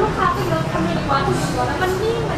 ลูกค้าไปเยอะทำยังไงวะมันนิ่งมัน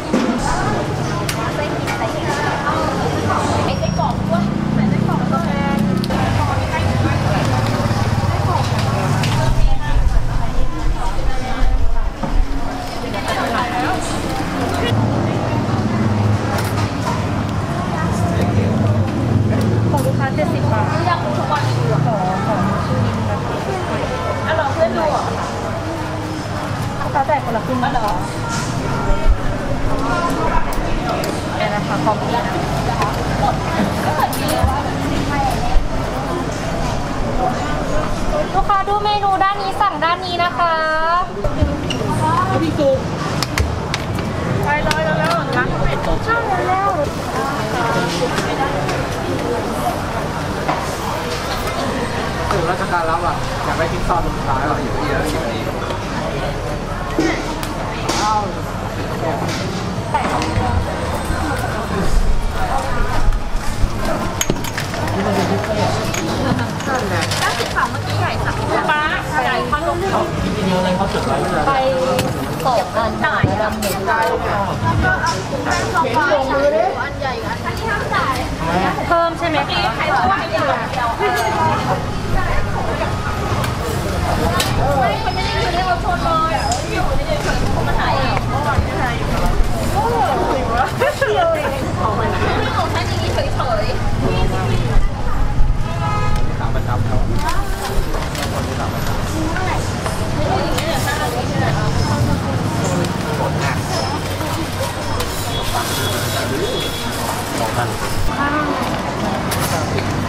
นิ่งใลูกค้าจ่ายคนละครึ่งนะคะเนี่ยนะคะคอมพิวนะลูกค้าดูเมนูด้านนี้สั่งด้านนี้นะคะไปเลยแล้วแล้วนะช่างแล้วถึงราชการแล้วอะอยากได้ทิ้งซอนลงท้ายอะอยู่ที่แล้วอยู่ดี นี่มันเป็นพิเศษนั่นแหละป้าใหญ่ข้างลงเขาจริงยอเลยเขาจดไว้เลยอันหน่อยดำหนึ่งได้ค่ะอันใหญ่อันนี้ห้ามจ่ายเพิ่มใช่ไหมคะใครบอกว่าเดียวเดียวไม่คนไม่ได้อยู่ในรถชนเลยอยู่ในเฉยๆเขามาถ่ายเองเมื่อวานไม่ถ่ายโอ้โหเดียวเองไม่ของฉันอย่างนี้เฉย ขาประจำเขาคนที่ขาประจำ ๆไม่ได้อย่างนี้เดี๋ยวฉันเอาไว้ที่ไหนเอา กดหนัก สองพัน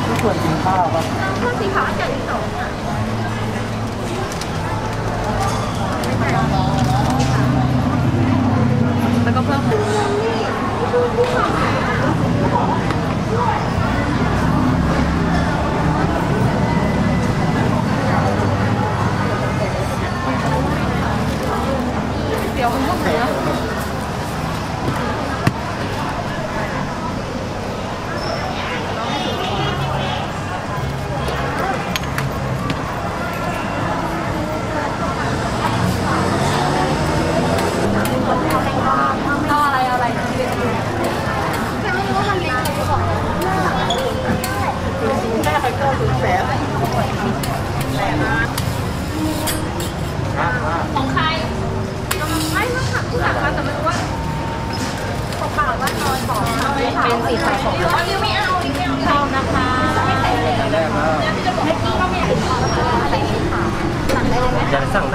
ทุกคนกินข้าวป่ะถ้าสีขาวอันใหญ่ที่สองอะ แล้วก็เพิ่มเดี๋ยวมันต้องไหนอะ เอาอะไรเอาอะไรแค่ไม่รู้ว่ามันเล็กหรือเปล่า แม่ไปเกินถึงแสน ของใครไม่ต้องถามที่หลังมาแต่ไม่รู้ว่าเปล่าว่านอนต่อเอาไปถามเป็นสีขาวของเอาดิวไม่เอาดิวไม่เอาชอบนะคะไม่ใส่เลยแรกแล้วเมื่อกี้ก็ไม่เอาอะไรที่ถามสั่งได้เลยไหมอยาสั่ง